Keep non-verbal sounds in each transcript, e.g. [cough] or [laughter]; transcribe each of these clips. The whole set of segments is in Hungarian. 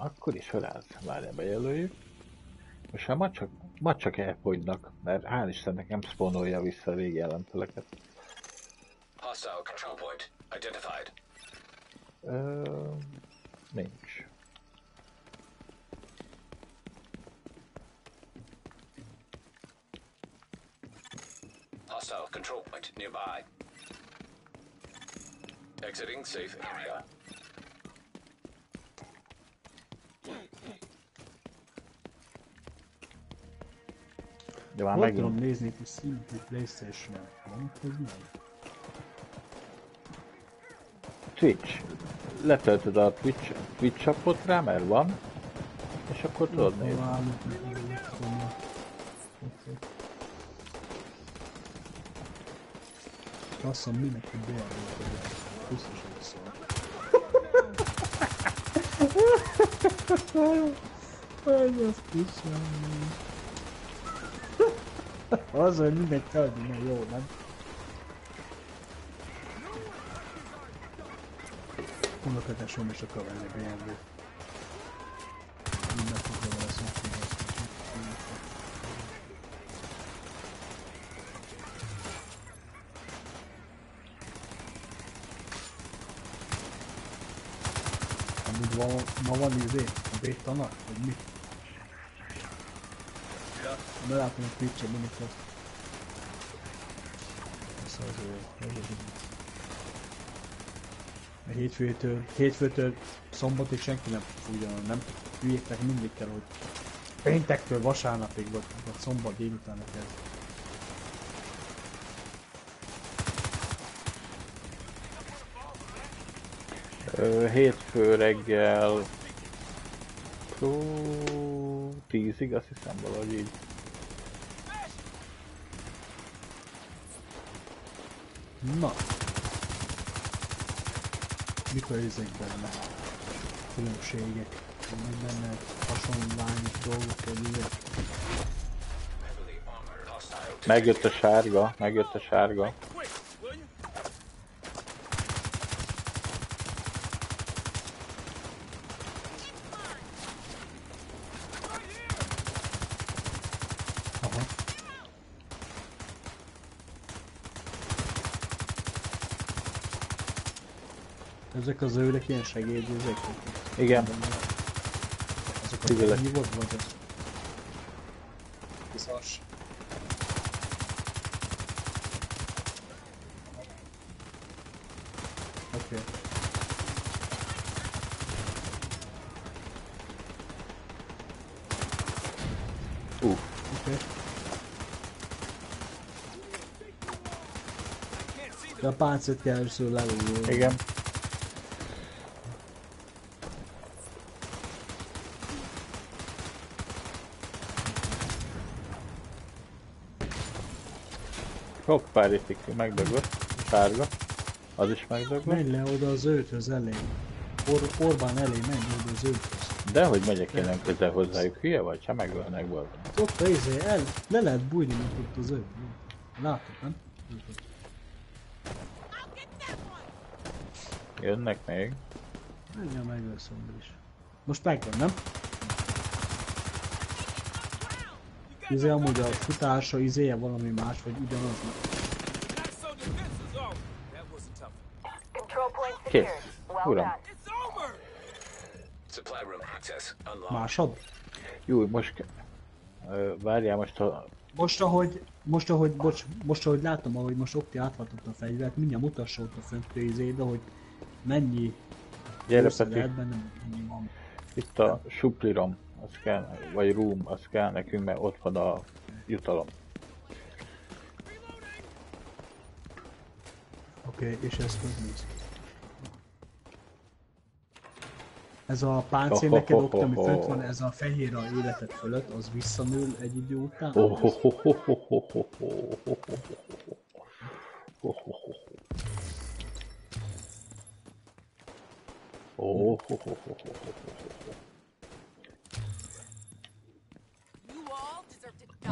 akkor is felállsz. Várjál, bejelöljük. Most már ma csak, ma csak elfogynak, mert hál' Istennek nem spawnolja vissza a régi ellenfeleket. Hostile control point identified. Ö, nincs. Hostile control point nearby. Exiting safe area. De már megint. tudom nézni, hogy szintű Playstation-en van, ez meg? Twitch. Letöltöd a Twitch, Twitch appot rá, mert van. És akkor tudod nézni. Meg mondom, minek, hogy bejelölt, hogy biztos, hogy szól. [laughs] Ez az kisány. Az, hogy mindegy mert jó, nem? Unokatesom is akar venni BMW-t. Minden fogja vele szokni, Amúgy ma van izé, a bétanak, vagy mi? Ja. De látom, hogy Twitch-en mindig azt. Ez az jó. Mert hétfőtől, hétfőtől szombatig senki nem fogja, nem hülyéknek mindig kell, hogy péntektől vasárnapig, vagy, vagy szombat délután. Ö, hétfő reggel... Hú, tízig, azt hiszem valahogy így. Na! Mikor érzek benne? Különbségek. Meg benne hasonlányos dolgok, vagy ilyet. Megjött a sárga, megjött a sárga. Aha. Ezek az zöldek ilyen segédjézek? Igen. Azok a Figyelek. mi volt, vagy az? Biztos. Oké. Okay. Oké. De a páncét kell először lelőni. igen. Hoppá, itt megdöglött. Sárga. Az is megdöglött. Menj le oda a zöldhöz elé. Or Orbán elé, menj oda a zöldhöz. De hogy megyek én nem közel hozzájuk, hülye vagy? Ha megölnek volt. Hát ott a izé, el, le lehet bújni, mint ott a zöld. Látod, nem? Jönnek még. Menjen meg lesz is. Most megvan, nem? Izé amúgy a futása, izéje valami más, vagy ugyanaz. Control point Kész. secured. Well Uram. done. Supply room access unlocked. Másod? Jó, most... ke- Ö, várjál, most a... Most ahogy, most ahogy, bocs, most ahogy látom, ahogy most Opti átváltott a fegyvert, mindjárt mutassa ott a föntő izébe, hogy mennyi Gyere Peti, lehet benne, mennyi van. itt a suplirom, az kell, vagy room, az kell nekünk, mert ott van a jutalom. Oké, okay, és ez ki? Ez a páncél ho, neked ott, ami fönt van, ez a fehér a életed fölött, az visszanő egy idő után? Oh,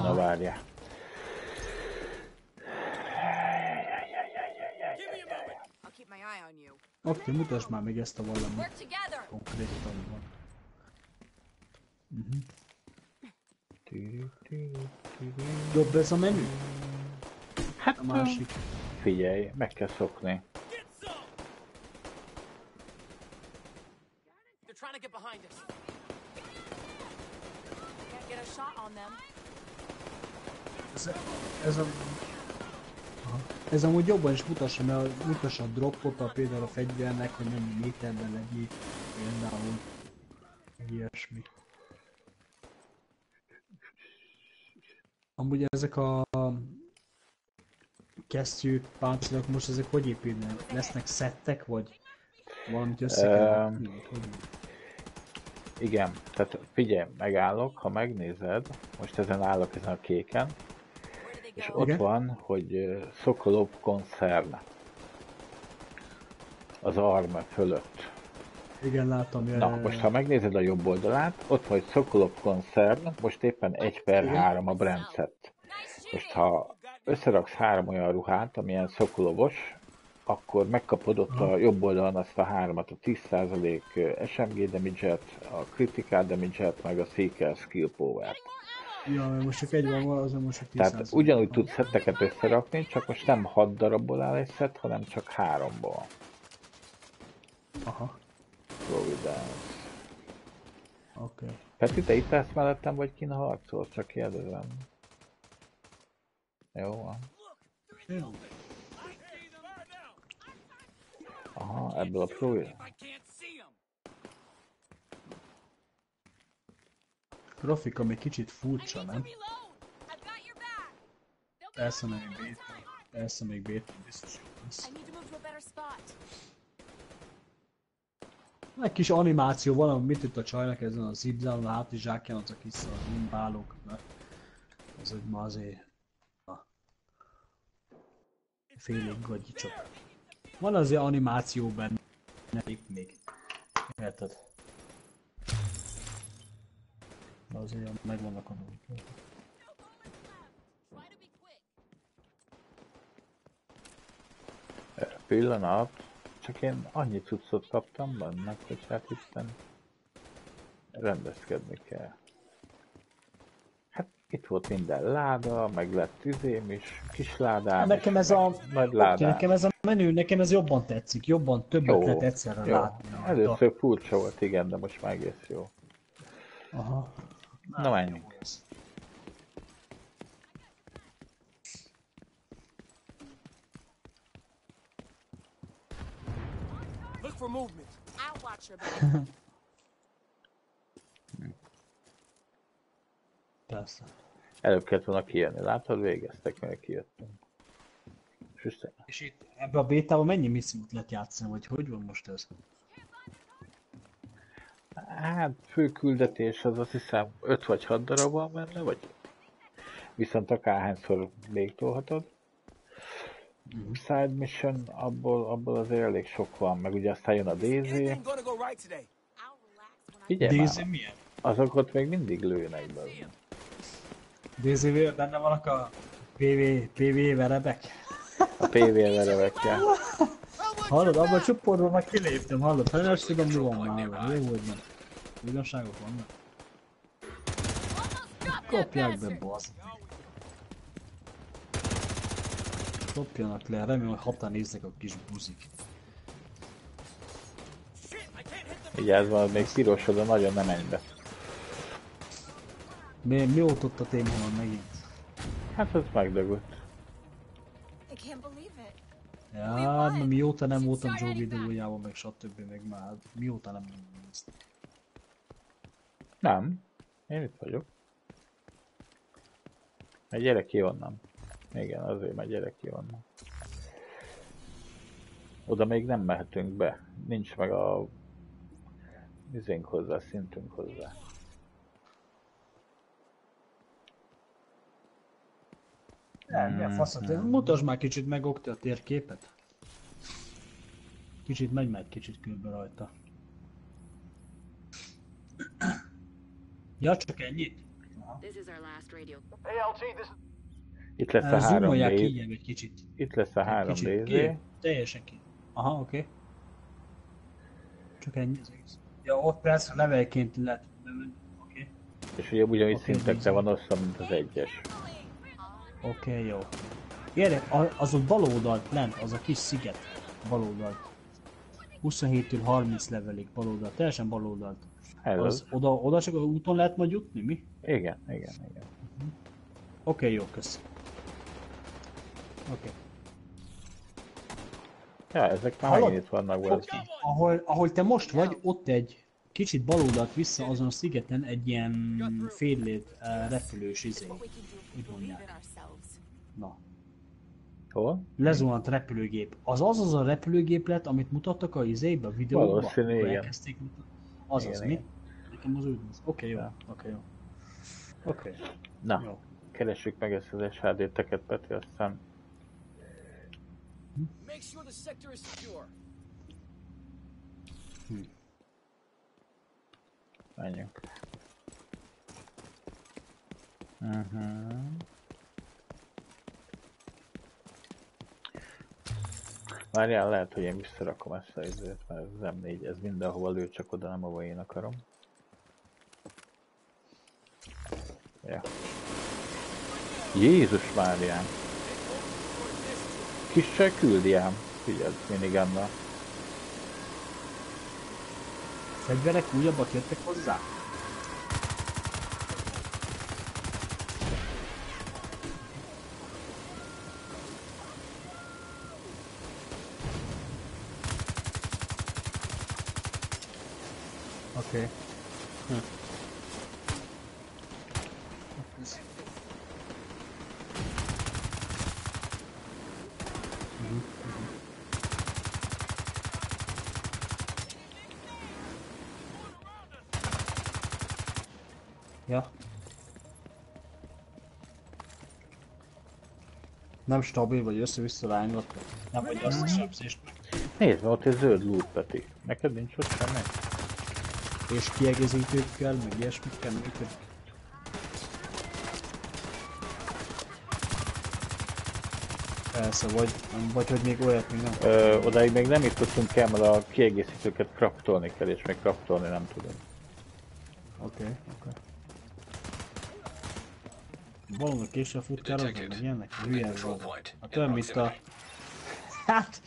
Na várjál. Oké, mutasd már meg ezt a valami konkrétan van. Jobb ez a menü? Hát A másik. Figyelj, meg kell szokni. They're trying to get behind us. Can't get a shot on them. Ez, ez a... Aha. Ez amúgy jobban is mutassa, mert mutassa a droppot, a, például a fegyvernek, hogy mennyi méterben legyél, például ilyesmi. Amúgy ezek a kesztyűk, páncélok, most ezek hogy épülnek? Lesznek szettek, vagy valamit össze kell? Igen, tehát figyelj, megállok, ha megnézed, most ezen állok ezen a kéken, és ott Igen. van, hogy ö, Sokolov koncern. Az arm fölött. Igen, láttam. Na, most ha megnézed a jobb oldalát, ott vagy Sokolov koncern, most éppen 1 per 3 a brandset. Most ha összeraksz három olyan ruhát, amilyen Sokolovos, akkor megkapod ott a jobb oldalon azt a hármat, a 10% SMG damage-et, a critical damage-et, meg a Seeker skill power-t. Ja, mert most csak egy van, azon most csak 10 Tehát ugyanúgy tudsz szetteket összerakni, csak most nem 6 darabból áll egy szett, hanem csak háromból. Aha, Providence. oké. Okay. Peti, te itt állsz mellettem, vagy kina harcolsz? Csak kérdezem. Jó van. Jó. Aha, ebből a Providence. Grafika még kicsit furcsa, nem? Persze még bét, persze még bét, biztos jó lesz. Egy kis animáció valami, mit itt a csajnak ezen a zipzálon, a hátizsákján, az a kis limbálók, mert ez hogy ma azért félig gagyi csak. Van azért animáció benne, itt még. Érted? Azért megvannak a dolgok. Pillanat. Csak én annyi cuccot kaptam benne, hogy hát itten rendezkedni kell. Hát itt volt minden láda, meg lett üzém is, kis ládám Nekem is, ez a, nagy ládám. nekem ez a menü, nekem ez jobban tetszik, jobban többet lehet egyszerre jó. látni. Először furcsa volt, igen, de most már egész jó. Aha. Na menjünk. Look for movement. I'll watch your back. [laughs] Persze. Előbb kellett volna kijönni, látod, végeztek, mert kijöttünk. És. És itt ebbe a bétában mennyi missziót lehet játszani, vagy hogy van most ez? Hát, fő küldetés az azt hiszem 5 vagy 6 darab van benne, vagy viszont akárhányszor végtolhatod. Side mission, abból, abból azért elég sok van, meg ugye aztán jön a DZ. Figyelj már, DZ milyen? azok ott még mindig lőnek belőle. DZ benne vannak a PV, PV verebek? A PV verevekkel. Hallod, abban a csoportban már kiléptem, hallod? Tudom, mi van már, jó, hogy nem. Igazságok vannak. Kopják be, basz. Kopjanak le, remélem, hogy hatan néznek a kis buzik. Vigyázz, van, még oda nagyon nem menj be. Mi, mióta ott a téma van megint? Hát az megdögött. I can't believe it. Ja, mióta nem voltam Joe videójában, meg stb. meg már mióta nem néztem. Nem. Én itt vagyok. Egy gyerek ki onnan. Igen, azért megy gyerek ki onnan. Oda még nem mehetünk be. Nincs meg a izénk hozzá, szintünk hozzá. Nem, mi a faszat? Mutasd már kicsit meg Okti a térképet. Kicsit megy meg kicsit körbe rajta. Ja, csak ennyit? Itt lesz a három Zoomolják egy kicsit. itt lesz a három kicsit. Ki? Teljesen ki. Aha, oké. Okay. Csak ennyi az egész. Ja, ott persze levelként lehet bemenni. Oké. Okay. És ugye ugyanúgy Oké, szintekre van osztva, mint az egyes. Oké, okay, jó. Gyere, a- az ott bal oldalt lent, az a kis sziget. Bal oldalt. 27-től 30 levelig bal oldalt, teljesen bal oldalt. Ez Az, az. oda, oda csak a úton lehet majd jutni, mi? Igen, igen, igen. Oké, okay, jó, kösz. Oké. Okay. Ja, ezek már Hallod? megint itt vannak valószínűleg. Ahol, ahol te most vagy, ott egy kicsit bal oldalt vissza azon a szigeten egy ilyen félét uh, repülős izé. Úgy mondják. Na. Hol? Lezuhant repülőgép. Az az az a repülőgép lett, amit mutattak a izébe, a videóban? Valószínű, igen. elkezdték mutatni? Az az, mi? Nekem az úgy néz. Oké, jó. Oké, jó. Oké, Na, jó. keressük meg ezt az SHD teket, Peti, aztán Make sure the sector is secure. menjünk. Uh-huh. Várjál, lehet, hogy én visszarakom ezt a izét, mert ez nem négy, ez mindenhova lő, csak oda nem, ahol én akarom. Ja. Jézus Márián! Kis csaj küldi ám, figyeld, minigannal. Fegyverek újabbak jöttek hozzá? Ja. Nem stabil vagy össze-vissza rángatva. Nem vagy azt a sebzést meg. Nézd, ott egy zöld loot, Peti. Neked nincs ott semmi? És kiegészítők kell, meg ilyesmit kell működni. Persze, vagy, vagy hogy még olyat még nem. Ö, odáig még nem jutottunk el, mert a kiegészítőket kraftolni kell, és még kraftolni nem tudom. Oké, okay, oké. Okay. Valami késsel futkároznak, meg ilyenek? Hülye point Hát olyan, mint a... [laughs] Hát,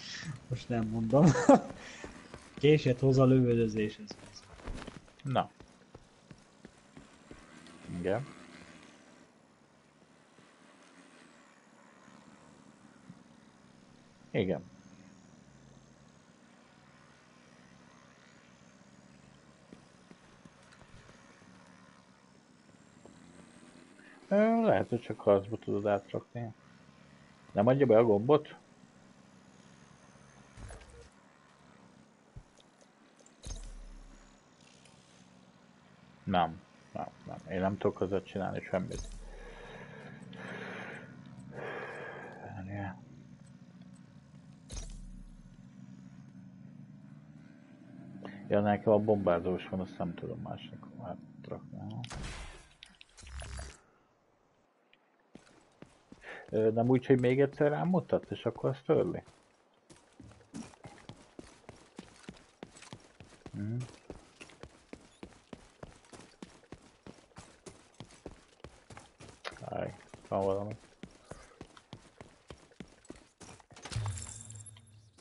most nem mondom. [laughs] Késet hoz a lövöldözéshez. Na. Igen. Igen. Lehet, hogy csak harcba tudod átrakni. Nem adja be a gombot? Nem, nem, nem. Én nem tudok azzal csinálni semmit. Várjál. Ja, nekem a bombázós van, azt nem tudom másnak átrakni. aha. Ö, Nem úgy, hogy még egyszer rámutat, és akkor azt törli? Mhm. Aj, van valami.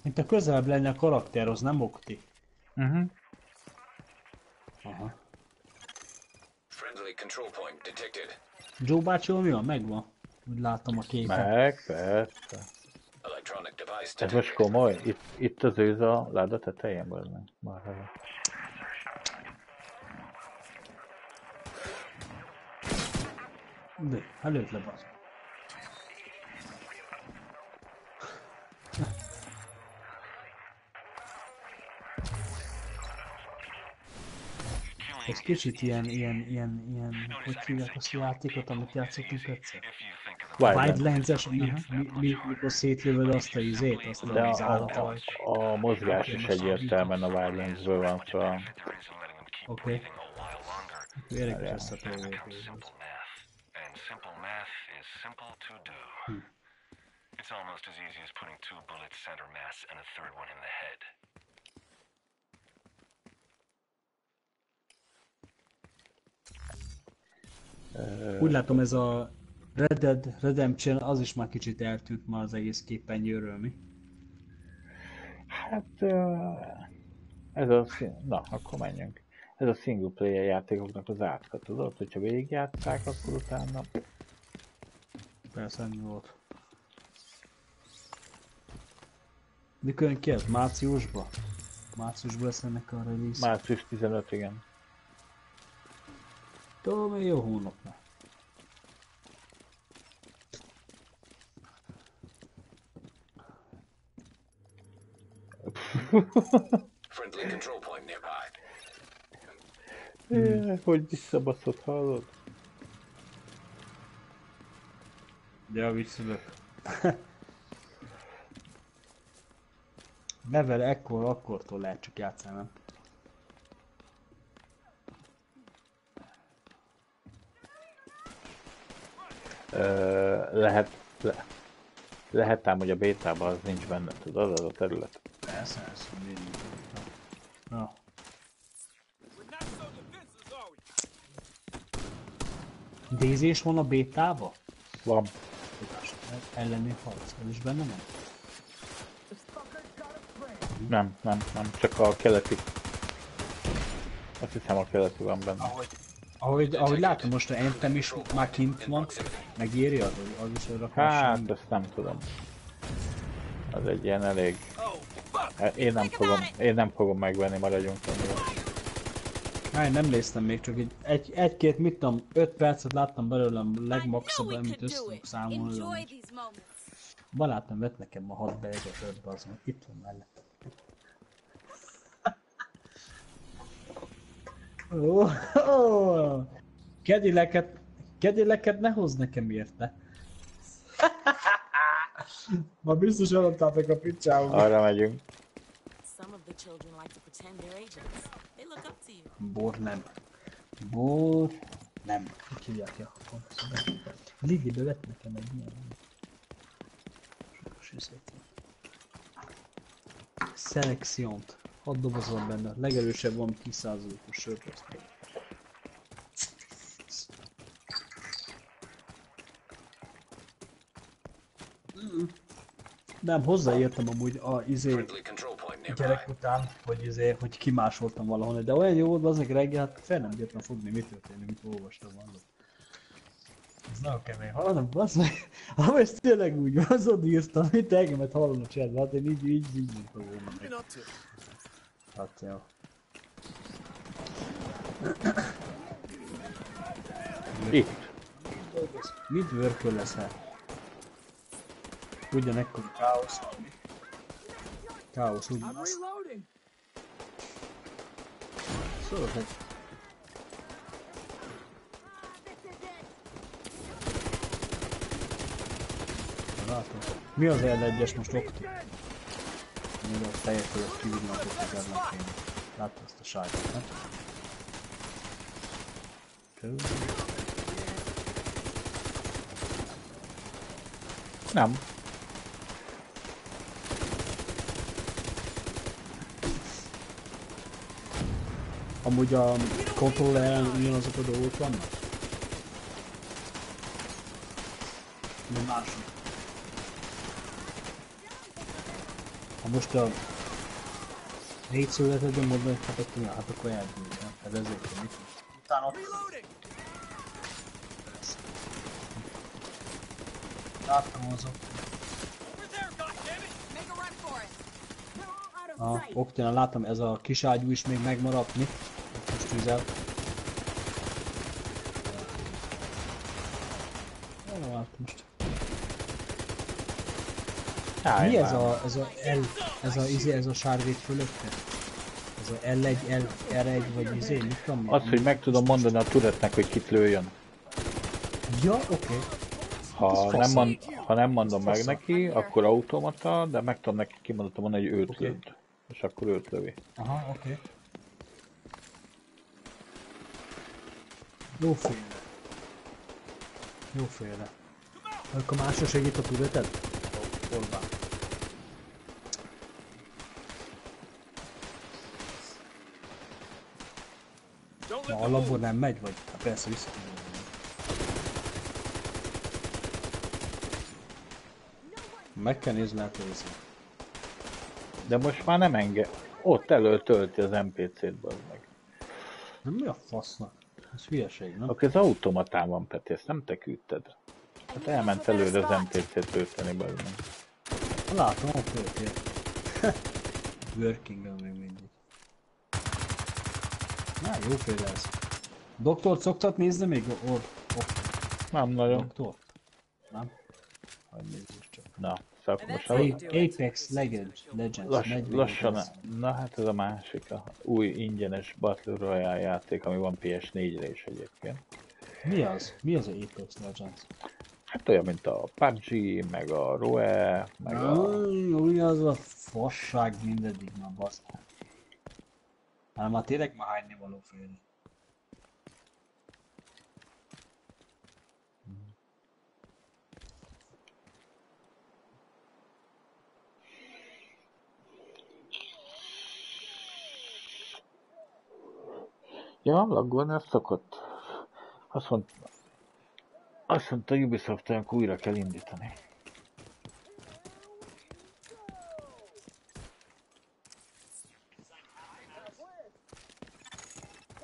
Mint a közelebb lenne a karakterhoz, nem okti. Aha. Friendly control point detected. Joe bácsival mi van? Megvan. Úgy látom a képet. Meg, persze. Ez most komoly? Itt, itt az őz a láda tetején meg? Már ez. De, előtt le az. Ez kicsit ilyen, ilyen, ilyen, ilyen, hogy hívják azt a játékot, amit játszottunk egyszer? Wildland. Wildlands-es, mi, mi, mi, mikor szétlövöd azt a izét, azt a, az a, a, a mozgás is egyértelműen a Wildlandsből van, szóval Oké. Érdekes math is simple to do. It's almost as easy as putting two bullets center mass and a third one in the head. Úgy látom ez a Red Dead Redemption az is már kicsit eltűnt már az egész képernyőről, mi? Hát ez a, na, akkor menjünk. Ez a single player játékoknak az átka, tudod? Hogyha végigjátszák, akkor utána Persze ennyi volt. Mikor jön ki ez? Márciusban? Márciusban lesz ennek a release? március 15, igen. Tudom, jó hónap már. [laughs] Friendly control point nearby. Mm. Hogy visszabaszott, hallod? De visszülök. [laughs] Level ekkor, akkortól lehet csak játszani, nem? Ö, lehet, le, lehet ám, hogy a bétában az nincs benne, tudod, az a terület. Not so defenseless, are we? Dézés van a bétába? Van. Elleni harc, ez is benne van? Nem, nem, nem, csak a keleti. Azt hiszem a keleti van benne. Ahogy, ahogy látom most, a Anthem is már kint van, megéri az, az is arra Hát, ezt nem tudom. Az egy ilyen elég... Hát Én nem fogom, én nem fogom megvenni, maradjunk ennyivel. Hát, nem néztem még, csak egy, egy, egy-két, mit tudom, 5 percet láttam belőlem legmaxabb, amit össze tudok számolni. Barátom vett nekem a 6 beeget 5 az meg itt van mellett. Ó, ó, Kedileket, kedileket ne hozz nekem érte. [laughs] Ma biztos eladtátok a picsába. Arra megyünk. Children like to pretend they're agents. They look up to you. Bor nem. Bor nem. Hogy hívják ki a? Lidibe vett nekem egy ilyen. Sokos izét. Szelekciónt. Hat doboz van benne. Legerősebb van 10%-os sört. Mm. Nem, hozzáértem amúgy a izé Friendly control point nearby. Gyerek után, hogy, izé, hogy kimásoltam valahol, de olyan jó volt az reggel, hát fel nem bírtam fogni, mi történik, mit olvastam hallod. Ez nagyon kemény, hallom, basz meg, [laughs] ha ezt tényleg úgy azon írtam, mint engemet hallom a csetben, hát én így, így, így up to? Hát jó. Itt. Mit vörköl leszel? Ugyanekkor káosz. Káosz, úgy lesz. Szóval, hogy Látom. Mi az L1-es most okti? Mi a fejet fölött kivillantott az ellenfény. Látta azt a sájtot, nem? Nem. Amúgy a kontrolleren ugyanazok a dolgok vannak? De mások. Ha most a négy születetben mondom, hogy hát akkor, hát akkor elbújja. Hát ezért van. Utána ott láttam azok. A. Ah, Oktinál láttam, ez a kis ágyú is még megmaradt, mi? Tűzel. Hol láttam most? Állj Mi ez a, ez a L, ez a, izé, ez a sárvét fölötte? Ez a L1, L, R1 vagy izé, mit tudom Az, hogy meg tudom mondani a tudatnak, hogy kit lőjön. Ja, oké. Ha Ez nem, mond, ha nem mondom meg neki, akkor automata, de meg tudom neki kimondottam mondani, hogy őt lőd. És akkor őt lövi. Aha, oké. Jóféle. Jóféle. Akkor másra segít a tületed? Orbán. Na, alapból nem megy, vagy? Hát persze vissza Meg kell nézni a De most már nem enged. Ott elől tölti az NPC-t, meg. Nem mi a fasznak? Ez hülyeség, nem? Akkor az automatán van, Peti, ezt nem te küldted. Hát elment előre az NPC-t tölteni, meg. Látom, ott töltél. [laughs] working még mindig. Na, jó fél ez. Doktort szoktat nézni még? Or, or, Nem nagyon. doktor? Nem? Hogy nézzük csak. Na, Apex Legends, Legends, Lass, 40 lassan, na hát ez a másik, a új ingyenes Battle Royale játék, ami van PS4-re is egyébként. Mi az? Mi az a Apex Legends? Hát olyan, mint a PUBG, meg a Roe, meg a... Úgy az a fasság mindeddig már basz. Hát már tényleg már hányni való félre. Ja, laggolni ez szokott. Azt mondta, azt mondta Ubisoft, hogy újra kell indítani.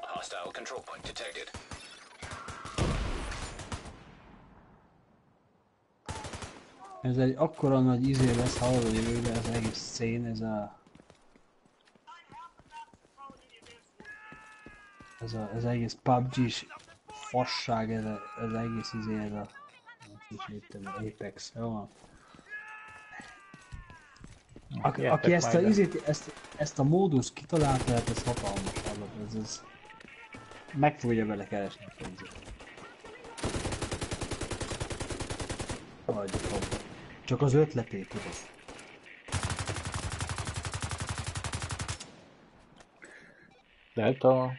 Hostile control point detected. Ez egy akkora nagy izé lesz, hallod a jövőben, ez egész szén, ez a... Ez, a, ez egész PUBG-s fasság, ez, a, ez egész izé, ez a... Ismételem, Apex, jó van. Aki, aki ezt, a, izét, ezt, ezt a módus kitalálta, hát ez hatalmas, hallod, ez, ez meg fogja vele keresni a pénzét. Hagyjuk abba. Csak az ötletét tudod. Delta.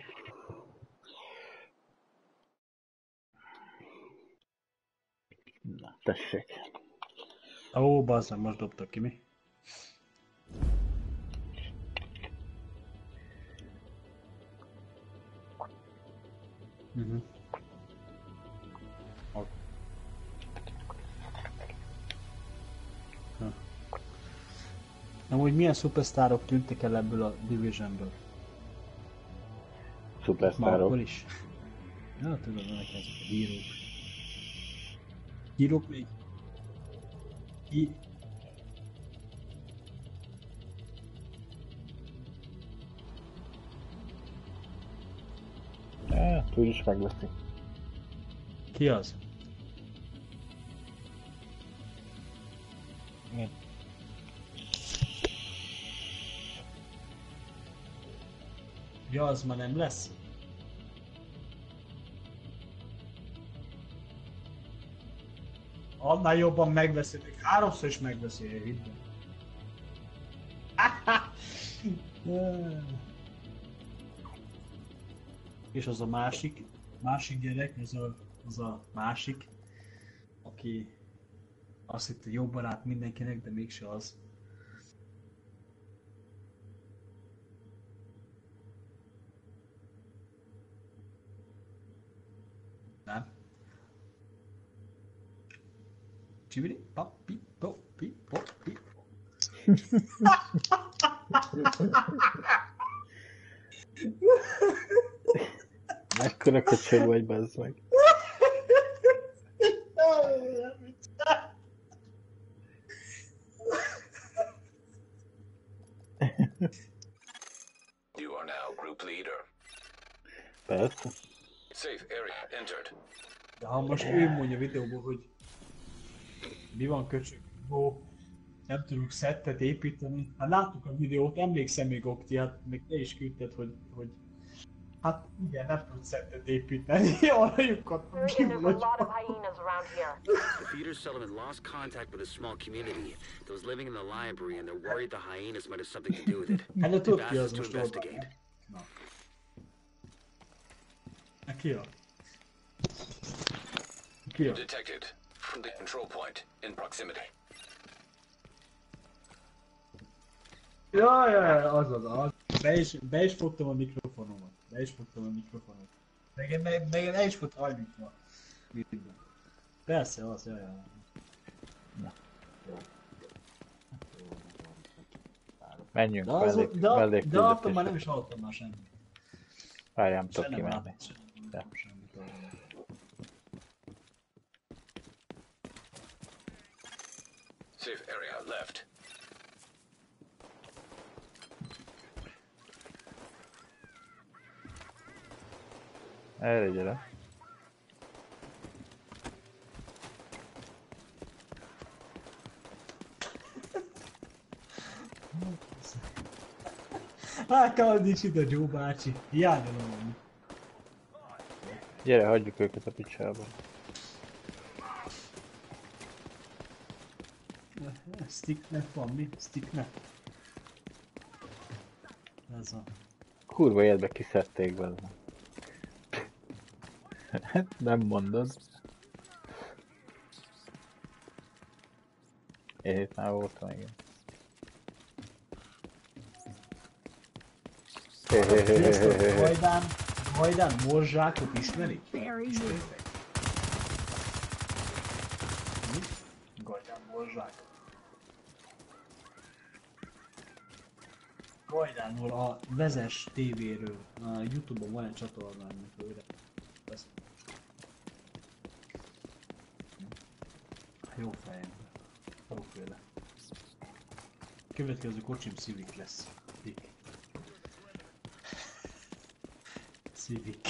Ó, bazzag, most dobtak ki, mi? Mhm. Ok. Ha. Amúgy milyen szupersztárok tűntek el ebből a Divisionből? Már Supersztárok. akkor is. Ja, tudom, ennek ezek a hírók. Hírók még? Hí... Hát, úgyis megveszi. Ki az? Igen. Ja, az már nem lesz? Annál jobban megveszitek. Háromszor is megveszi, hidd. [laughs] És az a másik, másik gyerek, az a, az a másik, aki azt hitte jó barát mindenkinek, de mégse az. Nem. Csibiri, pap, pi, po, pi, po, pi. Mekkora köcsög vagy, bazd meg. You are now group leader. Persze. Safe area entered. De ha most ő mondja videóban, hogy mi van köcsög, ó, nem tudok szettet építeni. Hát láttuk a videót, emlékszem még Okti, hát még te is küldted, hogy, hogy hát igen, nem tudsz szettet építeni, [laughs] arra lyukat There's a lot of hyenas around here. Peter Sullivan lost contact with a small community. Those living in the library, and they're worried the hyenas might have something to do with it. [laughs] Hát de They've tudod ki asked az most investigate. Na. Na ki a? Ki a? Detected. From the control point in proximity. Ja, ja, ja, az az, az. Be is, be is fogtam a mikrofonomat. Be is fogtam a mikrofonomat. Meg, meg, meg el is volt hajlítva. Minden. Persze, az, ja, ja. Na. Jó. Menjünk De, az, mellé, de, mellé de attól már nem is hallottam már semmit. Várjám, Se tudok nem kimenni. láttam, se nem láttam semmit. arról. Safe area left. Erre gyere. Hát, nincs itt a Joe bácsi. Hiányolom. Gyere, hagyjuk őket a picsába. Sticknet van mi? Sticknet. Ez a... Kurva életbe kiszedték belőle. Nem mondod. Én itt már voltam, igen. Hé, hé, hé, hé, hé, hé. Hajdán, Hajdán morzsákot ismeri? Ismeritek? Úr a Vezes TV-ről, a Youtube-on van egy csatornának őre. Ez- Jó fejem. Jó féle. Következő kocsim Civic lesz. Civic. Civic.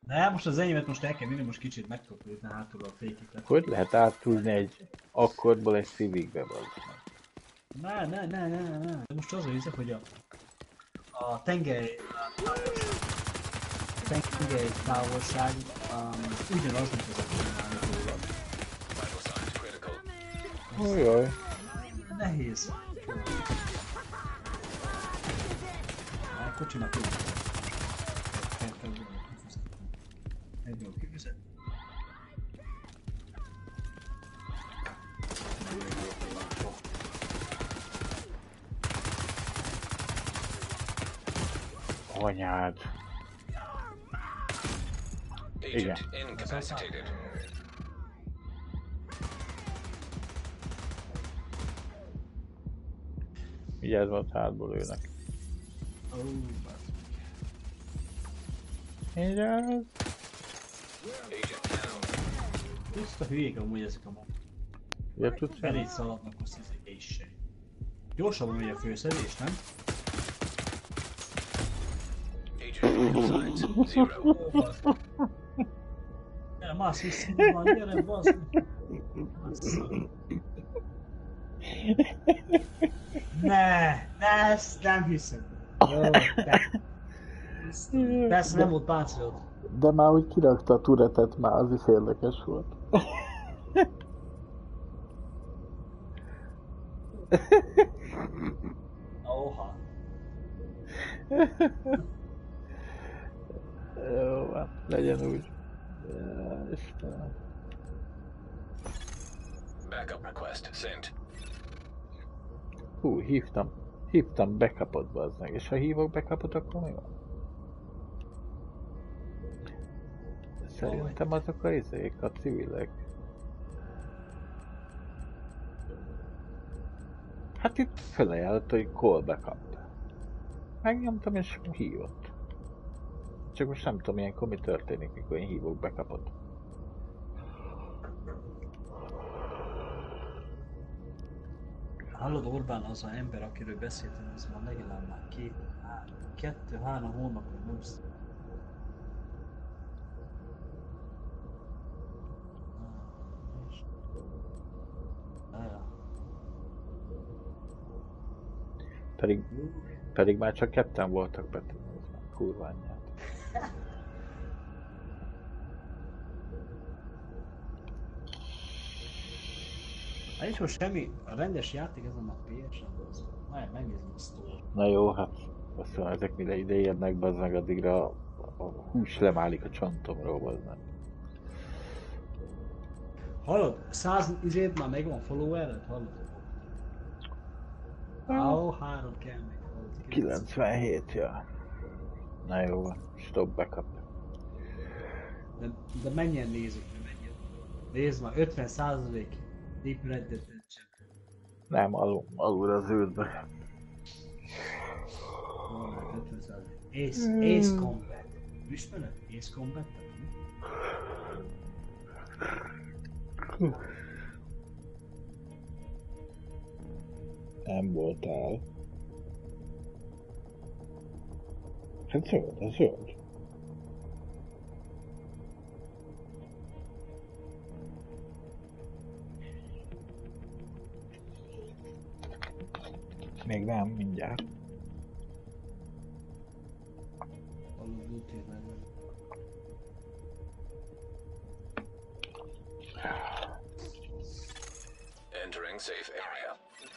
De most az enyémet most el kell vinni, most kicsit megkapni hátul a fékiket. Hogy lehet átúzni egy akkordból egy Civicbe, meg? Ne, ne, ne, ne, ne. De most az a hiszek, hogy a, a tengely tengely távolság um, ugyanaz, mint az a critical. Ojjaj. Nehéz. A kocsinak jó. Egy jó kifizet. Anyád. Agent incapacitated. Vigyázz, ott hátból bár. Vigyázz. Tiszta hülyék amúgy ezek a ma. Ugye tudsz? Elég szaladnak a szizékésre. Gyorsabban megy a főszedés, nem? Gyere, mász vissza, van, gyere, bassz. Ne, ne, ezt nem hiszem. Jó, de. Persze nem volt páncélod. De már úgy kirakta a turetet, már az is érdekes volt. Oha. Jó, van, legyen úgy. Ja, Istenem. Backup request sent. Hú, hívtam. Hívtam backupot, bazd meg. És ha hívok backupot, akkor mi van? Szerintem azok a izék, a civilek. Hát itt felajánlott, hogy call backup. Megnyomtam és hívott. Csak most nem tudom ilyenkor mi történik, mikor én hívok backupot. Hallod Orbán, az a ember, akiről beszéltem, az már legalább már két, három, kettő, három hónapig nem Pedig, pedig már csak ketten voltak Peti. Kurva és most semmi, a rendes játék ezen a PS-en, az majd megnézem a sztor. Na jó, hát azt mondom, ezek mire ide érnek, bazd meg addigra a, a hús lemálik a csontomról, bazd meg. Hallod? 100 izét már megvan followered, hallod? Ó, három kell még, hallod? 97, ja. Na jó van, stop backup. De, de mennyien nézik, de mennyien. Nézd már, 50 százalék Deep Red Dead Redemption. Nem, alul, alul az űrbe. 50 százalék. Ace, Ace Combat. Ismered? Ace Combat? Nem voltál. Hát zöld, ez zöld. Még nem, mindjárt.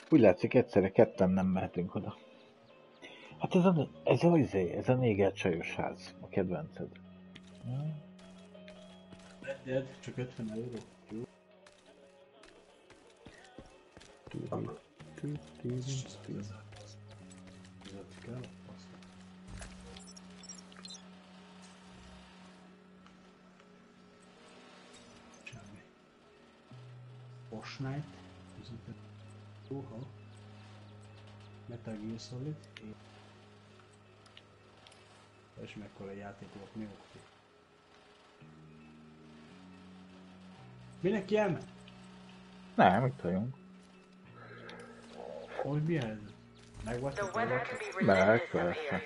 Úgy látszik, egyszerre ketten nem mehetünk oda. Hát ez a, ez a, izé, ez a néger csajos ház, a kedvenced. Dead, csak 50 euró. Jó. Ez kell? Azt. Semmi. Fortnite, 25 Uha. Metal Gear Solid. és- mekkora játék volt, mi oké. Mindenki elment? Nem, itt vagyunk. Hogy mi a helyzet? Meg The vagytok? weather can be Back, relentless up back. here.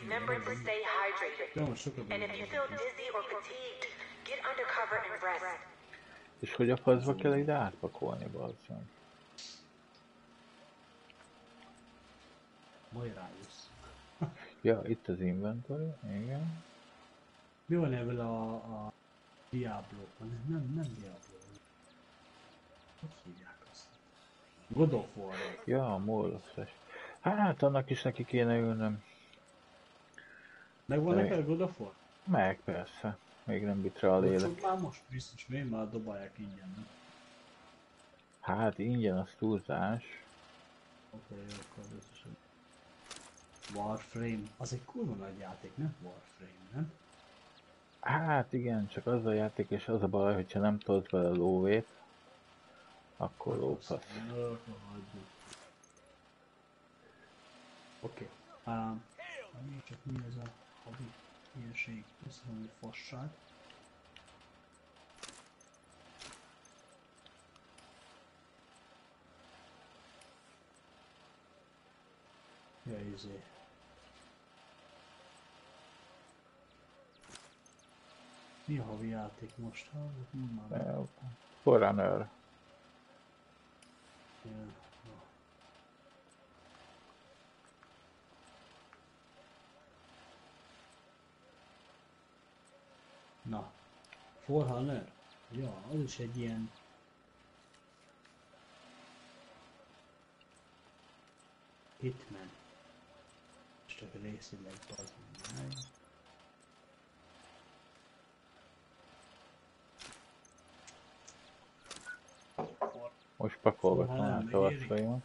Remember to stay hydrated. Jó, most sokat And if you feel dizzy or fatigued, get under cover and rest. És hogy a fazba kell ide átpakolni, bazzon? Majd rájössz. Ja, itt az inventory, igen. Mi van ebből a, a Diablo? Nem, nem, Diablo. Hogy hívják? God of War. Ja, a Molosses. Hát, annak is neki kéne ülnöm. Megvan neked God of War? Meg persze. Még nem bit rá a lélek. Már most biztos, miért már dobálják ingyen, nem? Hát ingyen az túlzás. Oké, jó, akkor biztosan. Warframe, az egy kurva nagy játék, nem? Warframe, nem? Hát igen, csak az a játék, és az a baj, hogyha nem tolsz bele lóvét, akkor lófasz. Oké. Um, mi csak mi ez a havi hülyeség? Ez valami fasság. Ja, izé. Mi a havi játék most? Ha, már Forerunner. Ja. Na, Forerunner? Ja, az is egy ilyen... Hitman. Csak részileg az meg. Most pakolgatom Forerunner át a megéri?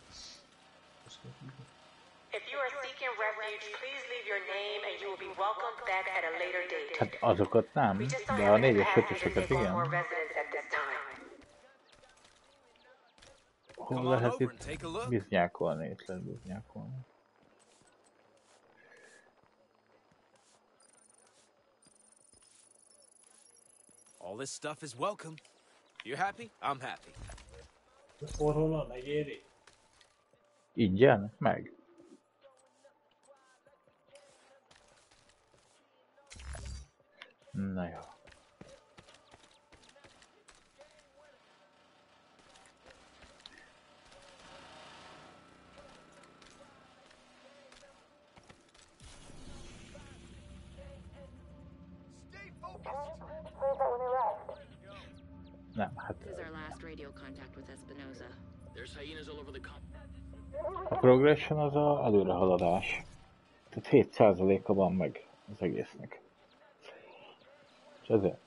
If you are seeking refuge, please leave your name and you will be welcomed back at a later date. Hát azokat nem, We just don't de a négyes passengers ötöseket and more igen. residents at this time. Hol lehet itt take a look. biznyákolni? Itt lehet biznyákolni. All this stuff is welcome. You happy? I'm happy. Forrona megéri? Ingyen? Meg. Na jó. Nem, hát This is our last radio contact with Espinoza. A progression az a előrehaladás. Tehát 7%-a van meg az egésznek. És ezért.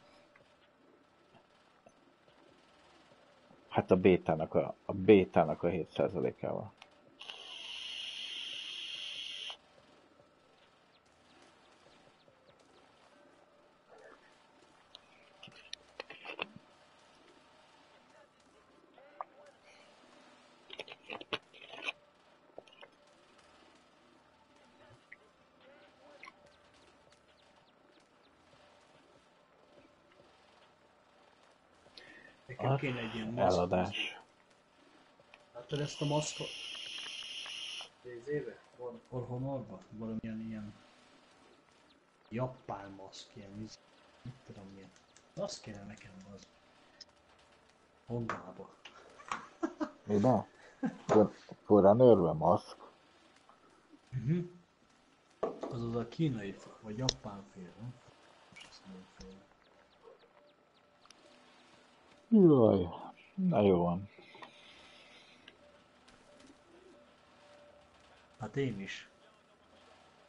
Hát a bétának a, a bétának a 7%-ával. Nekem kéne egy ilyen maszk. eladás. Láttad ezt a maszkot? Nézz éve? Or, Orhonorban? Valamilyen ilyen japán maszk, ilyen víz. Mit tudom milyen. Azt kéne nekem az. Honnába. [laughs] Miben? For- Forranőrbe maszk? Uh-huh. Az az a kínai, vagy japán fél, nem? Most azt mondom fél. Jaj, na jó van. Hát én is.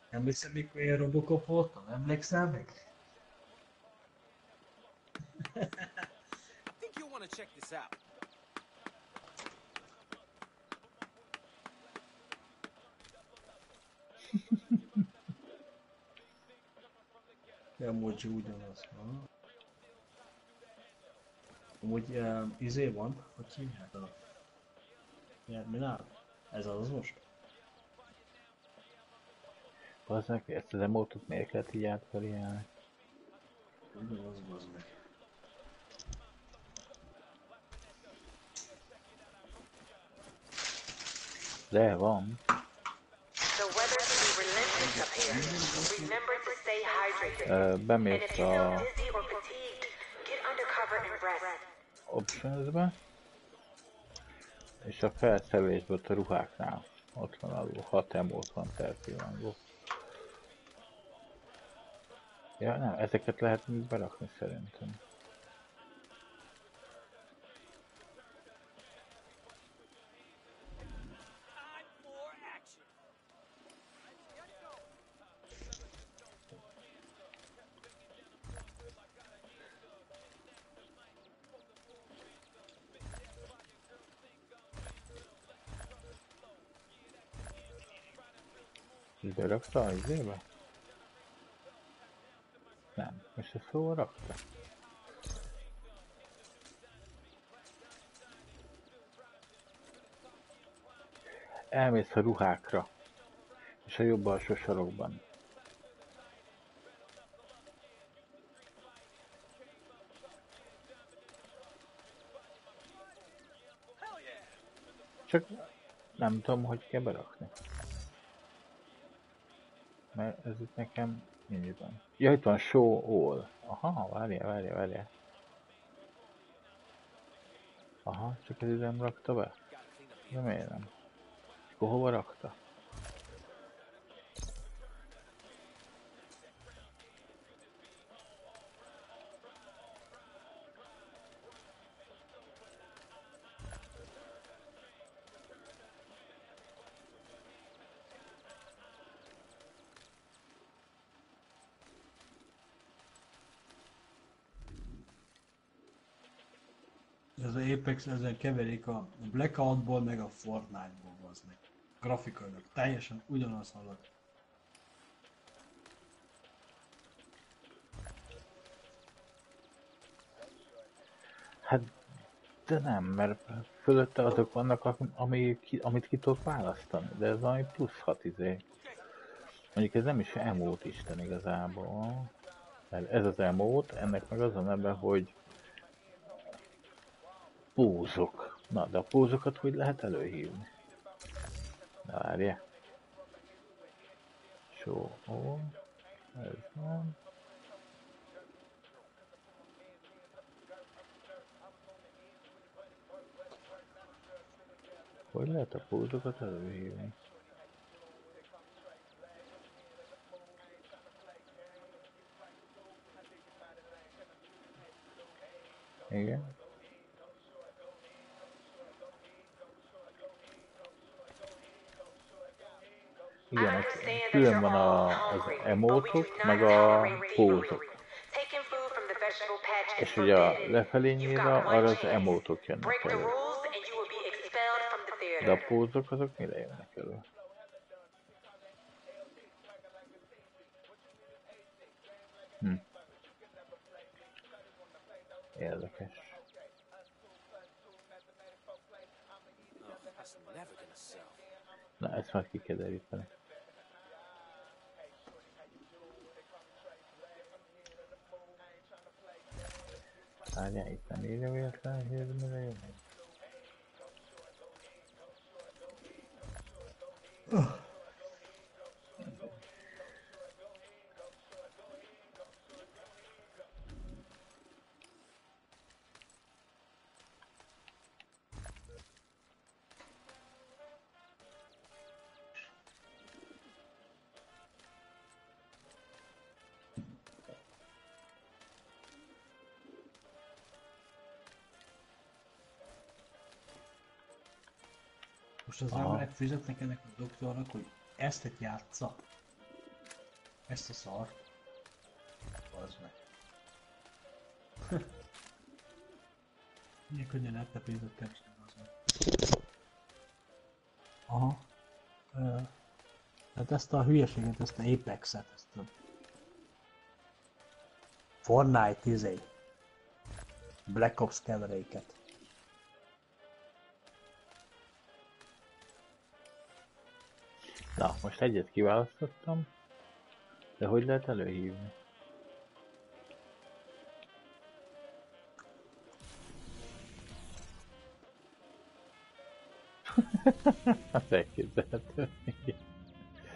Emlékszem, mikor ilyen Robocop voltam? Emlékszel meg? I think you'll want to check this out. Emoji ugyanaz. Ha? Amúgy um, izé van, hogy hívják a... Terminál? Ez az most? Bazzák, ezt az emótot miért kellett így átvariálni? Ugyanaz az meg. De van. Bemész feel a optionsbe, és a felszerelésbe ott a ruháknál. Ott van alul, 6 emót van per pillangó. Ja, nem, ezeket lehet még berakni szerintem. És berakta a izébe? Nem, és ezt hova rakta? Elmész a ruhákra, és a jobb alsó sarokban. Csak nem tudom, hogy kell berakni. Mert ez itt nekem nincs van. Ja, itt van show all. Aha, várjál, várjál, várjál. Aha, csak ez nem rakta be? De miért nem? Akkor hova rakta? Ez a Apex ezen keverik a Blackoutból meg a Fortnite-ból az meg. Grafikailag teljesen ugyanaz halad. Hát, de nem, mert fölötte azok vannak, ak- ami, amit ki tudok választani, de ez valami plusz 6 izé. Mondjuk ez nem is emót isten igazából. Mert ez az emót, ennek meg az a neve, hogy pózok. Na, de a pózokat hogy lehet előhívni? Na, várja. Show all. Ez van. Hogy lehet a pózokat előhívni? Igen. Igen, külön van a, az emótok, meg a pózok. Taking food from the vegetable patch is És ugye a forbidden. lefelé You've nyílva, arra az emótok jönnek Break the elő. rules and you will be expelled from the De a theater. pózok azok mire jönnek elő? Hm. Érdekes. Na, ezt már ki kell deríteni. Várjál, itt nem írja véletlen, hogy ez Most az Aha. emberek fizetnek ennek a doktornak, hogy ezt egy játsza. Ezt a szart. Az meg. [laughs] Milyen könnyen lehetne pénzet keresni az meg. Aha. Ö, Hát ezt a hülyeséget, ezt a Apex-et, ezt a Fortnite izé. Black Ops keveréket. Egyet kiválasztottam. De hogy lehet előhívni? Az [laughs] elképzelhető. igen.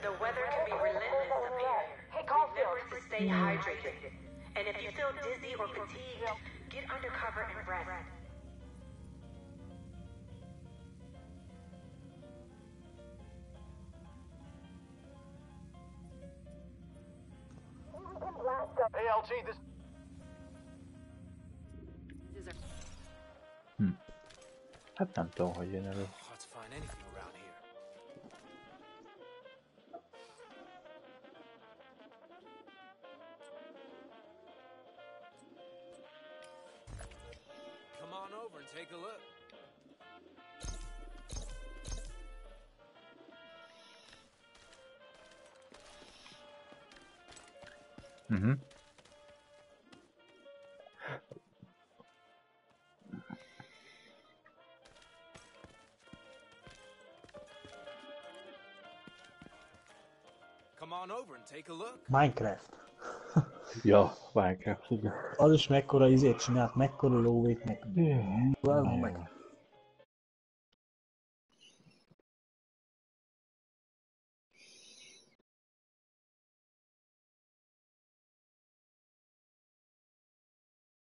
The weather can be relentless up here. Remember to stay hydrated. And if you feel dizzy or fatigued, get under cover and rest. ALG, this This. Is our Hát nem tudom, hogy jön elő. Minecraft. [laughs] Ja, Minecraft, igen. Az is mekkora izét csinált, mekkora lóvét, meg... Nagyon meg jó.